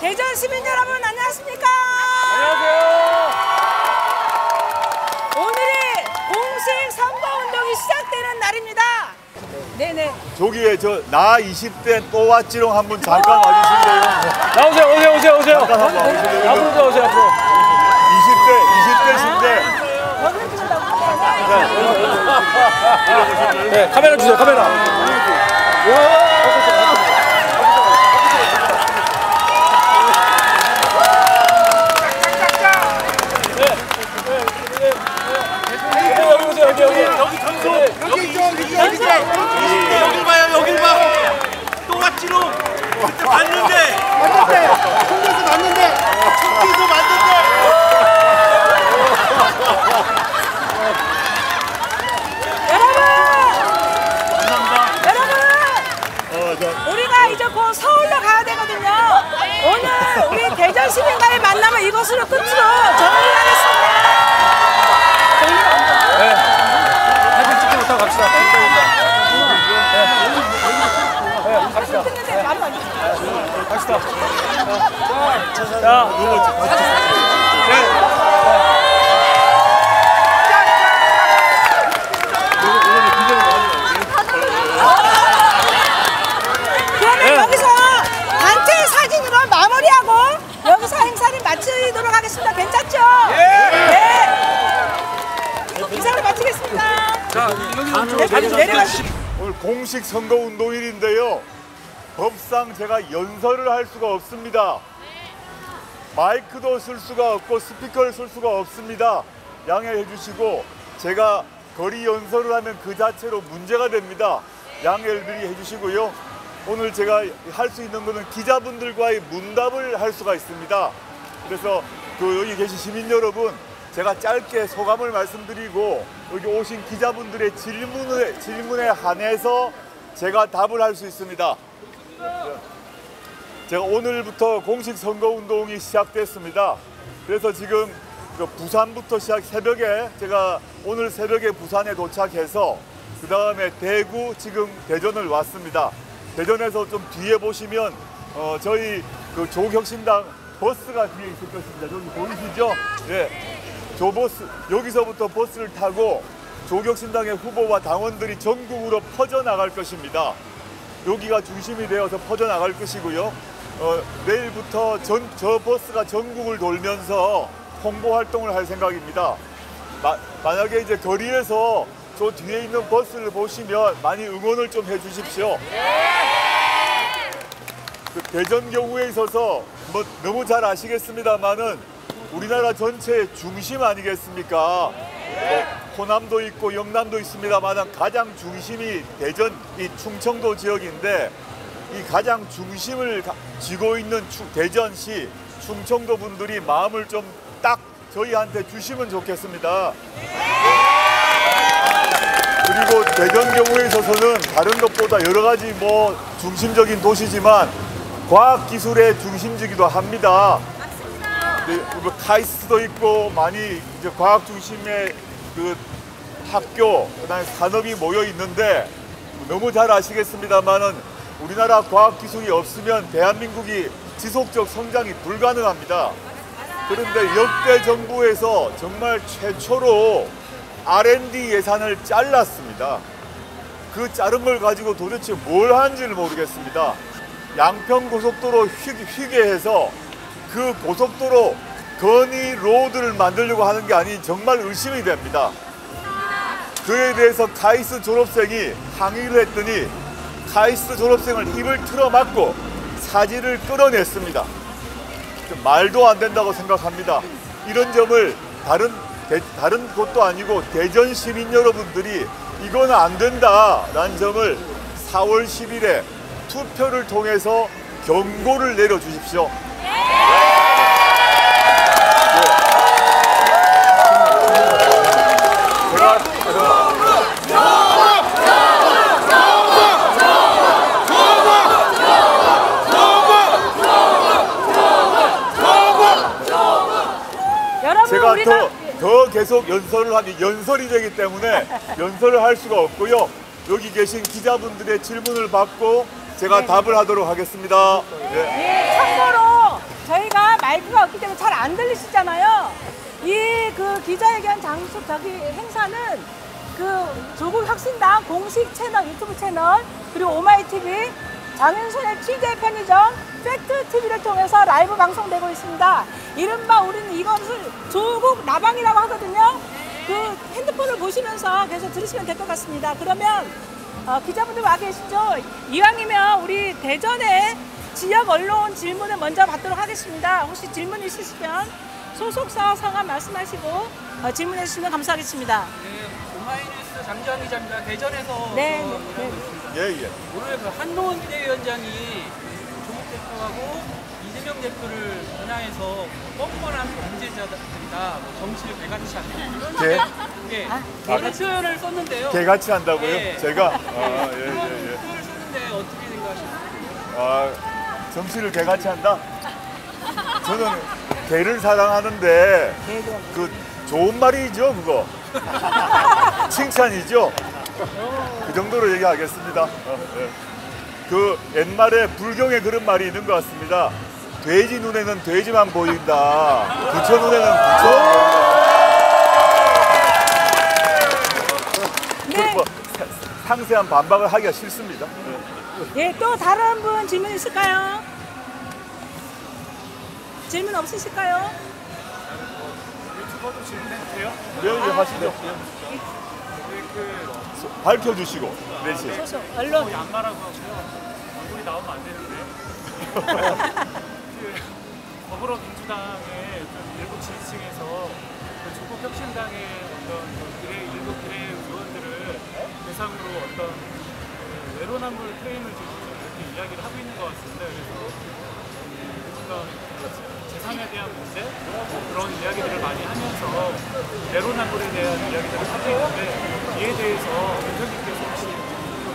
대전 시민 여러분 안녕하십니까? 안녕하세요. 오늘이 공식 선거 운동이 시작되는 날입니다. 네네. 저기에 저 나 20대 또 왔지롱 한 분 잠깐 와주실래요? 나오세요, 오세요, 오세요, 오세요. 잠깐 한번 와주실래요? 앞으로 좀 오세요, 앞으로. 20대, 20대신데 네, 카메라 주세요, 카메라. 여기 보세요, 여기, 여기. 여기 전소. 여기 여기 여기 여기 봐요 여기 봐. 또 왔지롱. 그때 봤는데. 맞는데 홍대에서 맞는데 청기서 봤는데. 여러분! 여러분! 어, 저, 우리가 이제 곧 서울로 가야 되거든요. 오늘 우리 대전 시민과의 만남을 이것으로 끝으로 정리하겠습니다. 사진 찍지 못하고 갑시다. 네, 갑시다. 끝냈는데 바로 안 돼. 갑시다. 자, 그러면 내려가시 오늘 공식 선거 운동일인데요. 법상 제가 연설을 할 수가 없습니다. 마이크도 쓸 수가 없고 스피커를 쓸 수가 없습니다. 양해해 주시고 제가 거리 연설을 하면 그 자체로 문제가 됩니다. 양해를 미리 해주시고요. 오늘 제가 할 수 있는 것은 기자분들과의 문답을 할 수가 있습니다. 그래서 그 여기 계신 시민 여러분 제가 짧게 소감을 말씀드리고 여기 오신 기자분들의 질문에 질문에 한해서 제가 답을 할 수 있습니다. 제가 오늘부터 공식 선거 운동이 시작됐습니다. 그래서 지금 그 부산부터 시작 새벽에 제가 오늘 새벽에 부산에 도착해서 그 다음에 대구 지금 대전을 왔습니다. 대전에서 좀 뒤에 보시면 어, 저희 그 조국혁신당 버스가 뒤에 있을 것입니다. 여기 보이시죠? 예. 조 버스 여기서부터 버스를 타고 조국혁신당의 후보와 당원들이 전국으로 퍼져 나갈 것입니다. 여기가 중심이 되어서 퍼져 나갈 것이고요. 어, 내일부터 전, 저 버스가 전국을 돌면서 홍보 활동을 할 생각입니다. 마- 만약에 이제 거리에서 저 뒤에 있는 버스를 보시면 많이 응원을 좀 해주십시오. 그 대전 경우에 있어서 뭐 너무 잘 아시겠습니다만은 우리나라 전체의 중심 아니겠습니까? 뭐 호남도 있고 영남도 있습니다만 가장 중심이 대전 이 충청도 지역인데 이 가장 중심을 가- 쥐고 있는 추- 대전시 충청도 분들이 마음을 좀 딱 저희한테 주시면 좋겠습니다. 그리고 대전 경우에 있어서는 다른 것보다 여러 가지 뭐 중심적인 도시지만 과학 기술의 중심지기도 합니다. 네, 뭐 카이스트도 있고 많이 이제 과학 중심의 그 학교, 그다음에 산업이 모여 있는데 너무 잘 아시겠습니다만은 우리나라 과학 기술이 없으면 대한민국이 지속적 성장이 불가능합니다. 그런데 역대 정부에서 정말 최초로 R&D 예산을 잘랐습니다. 그 자른 걸 가지고 도대체 뭘 하는지를 모르겠습니다. 양평 고속도로 휘, 휘게 해서 그 고속도로 건희 로드를 만들려고 하는 게 아닌 정말 의심이 됩니다. 그에 대해서 카이스트 졸업생이 항의를 했더니 카이스트 졸업생을 입을 틀어막고 사지를 끌어냈습니다. 말도 안 된다고 생각합니다. 이런 점을 다른 대- 다른 곳도 아니고 대전 시민 여러분들이 이건 안 된다라는 점을 4월 10일에 투표를 통해서 경고를 내려 주십시오. 여러분 제가 우리가 더, 더 계속 연설을 하면 연설이 되기 때문에 연설을 할 수가 없고요. 여기 계신 기자분들의 질문을 받고 제가 답을 하도록 하겠습니다. 네. 예, 참고로 마이크가 없기 때문에 잘 안 들리시잖아요. 이 그 기자회견 장소 저기 행사는 그 조국 혁신당 공식 채널 유튜브 채널 그리고 오마이TV 장윤선의 취재 편의점 팩트 TV를 통해서 라이브 방송되고 있습니다. 이른바 우리는 이것을 조국 라방이라고 하거든요. 그 핸드폰을 보시면서 계속 들으시면 될 것 같습니다. 그러면 어, 기자분들 와 계시죠? 이왕이면 우리 대전의 지역 언론 질문을 먼저 받도록 하겠습니다. 혹시 질문 있으시면 소속사 성함 말씀하시고 어, 질문해 주시면 감사하겠습니다. 네, 오마이뉴스 장재완 기자입니다. 대전에서 네, 어, 네, 네. 예, 예. 오늘 그 한동훈 비대위원장이 대표하고 이재명 대표를 비난해서 뻔뻔한 범죄자들이다, 뭐 정치를 배가듯이 한다 이런 개? 예, 아, 그런 표현을 썼는데요. 개같이 한다고요? 예. 제가? 아, 예, 예, 예. 표현을 썼는데 어떻게 생각하십니까? 아, 정치를 개같이 한다? 저는 개를 사랑하는데 그 좋은 말이죠, 그거. 칭찬이죠. 그 정도로 얘기하겠습니다. 어, 예. 그 옛말에 불경에 그런 말이 있는 것 같습니다. 돼지 눈에는 돼지만 보인다. 부처 눈에는 부처. 네. 뭐 사- 상세한 반박을 하기가 싫습니다. 예. 예, 또 다른 분 질문 있을까요? 질문 없으실까요? 네, 이제 하시죠. 소- 밝혀주시고, 네, 씨. 소속 언론. 양말하고 하고요. 얼굴이 나오면 안 되는데. 그 더불어민주당의 좀 일부 지지층에서 그 조국 혁신당의 어떤 그 비례, 일부 비례 의원들을 대상으로 어떤 그 내로남불 프레임을 지금 이렇게 이야기를 하고 있는 것 같습니다. 그래서 뭔가 재산에 대한 문제 뭐 그런 이야기들을 많이 하면서 내로남불에 대한 이야기들을 하고 있는데 이에 대해서 대표님께서 혹시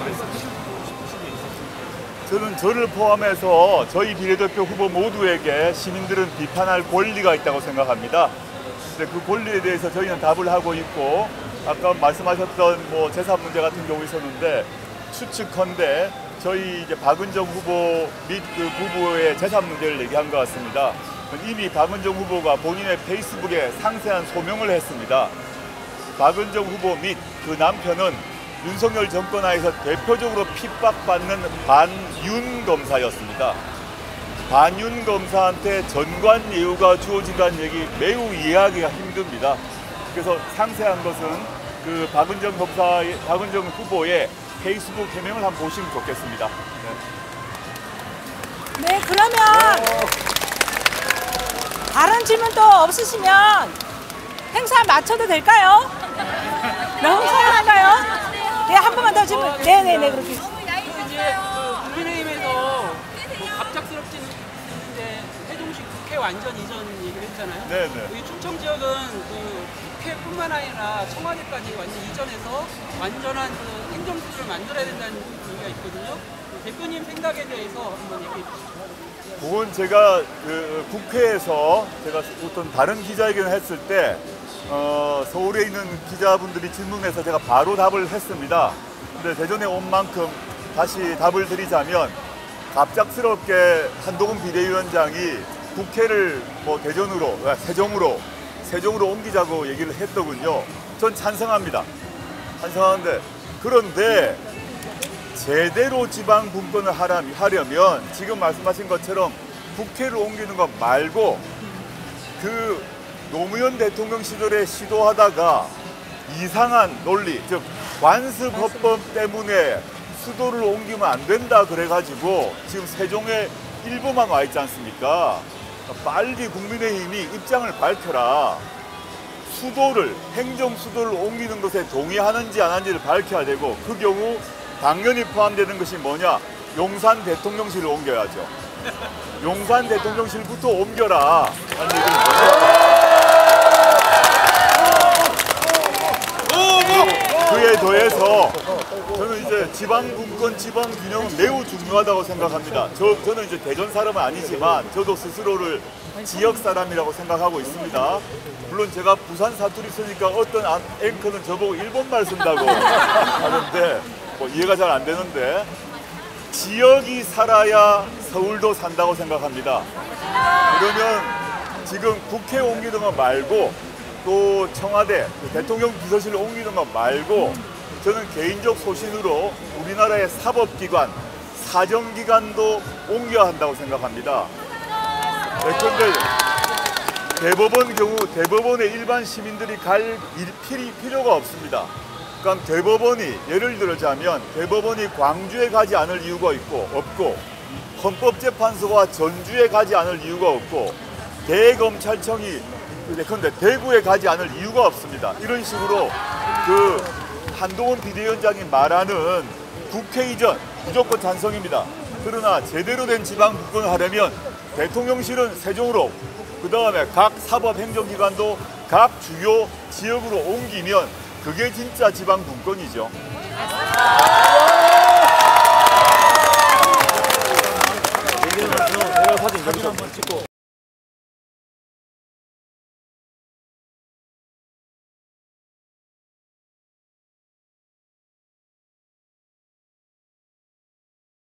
말씀해 주고 싶으신 게 있으신가요? 저는 저를 포함해서 저희 비례대표 후보 모두에게 시민들은 비판할 권리가 있다고 생각합니다. 근데 그 권리에 대해서 저희는 답을 하고 있고 아까 말씀하셨던 뭐 재산 문제 같은 경우 있었는데 추측컨대 저희 이제 박은정 후보 및 그 부부의 재산 문제를 얘기한 것 같습니다. 이미 박은정 후보가 본인의 페이스북에 상세한 소명을 했습니다. 박은정 후보 및 그 남편은 윤석열 정권 하에서 대표적으로 핍박받는 반윤 검사였습니다. 반윤 검사한테 전관 예우가 주어진다는 얘기 매우 이해하기가 힘듭니다. 그래서 상세한 것은 그 박은정 검사의 박은정 후보의 페이스북 해명을 한번 보시면 좋겠습니다. 네. 네, 그러면 다른 질문 또 없으시면 행사 마쳐도 될까요? 너무 서운한가요? 네, 한 번만 더 질문. 네, 네, 네, 그렇게. 이제 그 국민의힘에서 뭐 갑작스럽진 않은데 세종시 국회 완전 이전 얘기를 했잖아요. 네, 네. 이 충청 지역은 그 국회뿐만 아니라 청와대까지 완전 이전해서 완전한 그 행정구조를 만들어야 된다는 얘기가 있거든요. 그 대표님 생각에 대해서 한번 얘기해 주시죠. 그건 제가 그 국회에서 제가 어떤 다른 기자회견을 했을 때 어, 서울에 있는 기자분들이 질문해서 제가 바로 답을 했습니다. 근데 대전에 온 만큼 다시 답을 드리자면 갑작스럽게 한동훈 비대위원장이 국회를 뭐 대전으로 아, 세종으로 세종으로 옮기자고 얘기를 했더군요. 전 찬성합니다. 찬성하는데 그런데 제대로 지방 분권을 하려면 지금 말씀하신 것처럼 국회를 옮기는 것 말고 그 노무현 대통령 시절에 시도하다가 이상한 논리, 즉 관습헌법 때문에 수도를 옮기면 안 된다 그래가지고 지금 세종에 일부만 와 있지 않습니까? 빨리 국민의힘이 입장을 밝혀라. 수도를 행정 수도를 옮기는 것에 동의하는지 안 하는지를 밝혀야 되고 그 경우 당연히 포함되는 것이 뭐냐 용산 대통령실을 옮겨야죠. 용산 대통령실부터 옮겨라 하는 얘기를 거죠. 그에 더해서 저는 이제 지방 분권, 지방 균형은 매우 중요하다고 생각합니다. 저, 저는 이제 대전 사람은 아니지만 저도 스스로를 지역 사람이라고 생각하고 있습니다. 물론 제가 부산 사투리 쓰니까 어떤 안- 앵커는 저보고 일본말 쓴다고 하는데 뭐 이해가 잘 안 되는데 지역이 살아야 서울도 산다고 생각합니다. 그러면 지금 국회 옮기는 거 말고 또 청와대 그 대통령 비서실 옮기는 거 말고 저는 개인적 소신으로 우리나라의 사법기관, 사정기관도 옮겨야 한다고 생각합니다. 네, 그런데 대법원 경우 대법원에 일반 시민들이 갈 일- 필이 필요가 없습니다. 그럼 대법원이 예를 들자면 대법원이 광주에 가지 않을 이유가 있고 없고 헌법재판소가 전주에 가지 않을 이유가 없고 대검찰청이 그런데 대구에 가지 않을 이유가 없습니다. 이런 식으로 그 한동훈 비대위원장이 말하는 국회 이전 무조건 찬성입니다. 그러나 제대로 된 지방 분권을 하려면 대통령실은 세종으로 그 다음에 각 사법 행정기관도 각 주요 지역으로 옮기면 그게 진짜 지방 분권이죠. 사진 한번 찍고